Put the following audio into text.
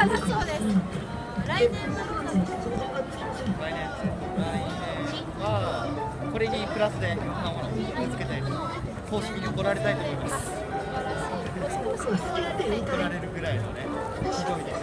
そうです来年来年はこれにプラスで横浜のつけて公式に怒られたいと思います怒られるぐらいのねひどいです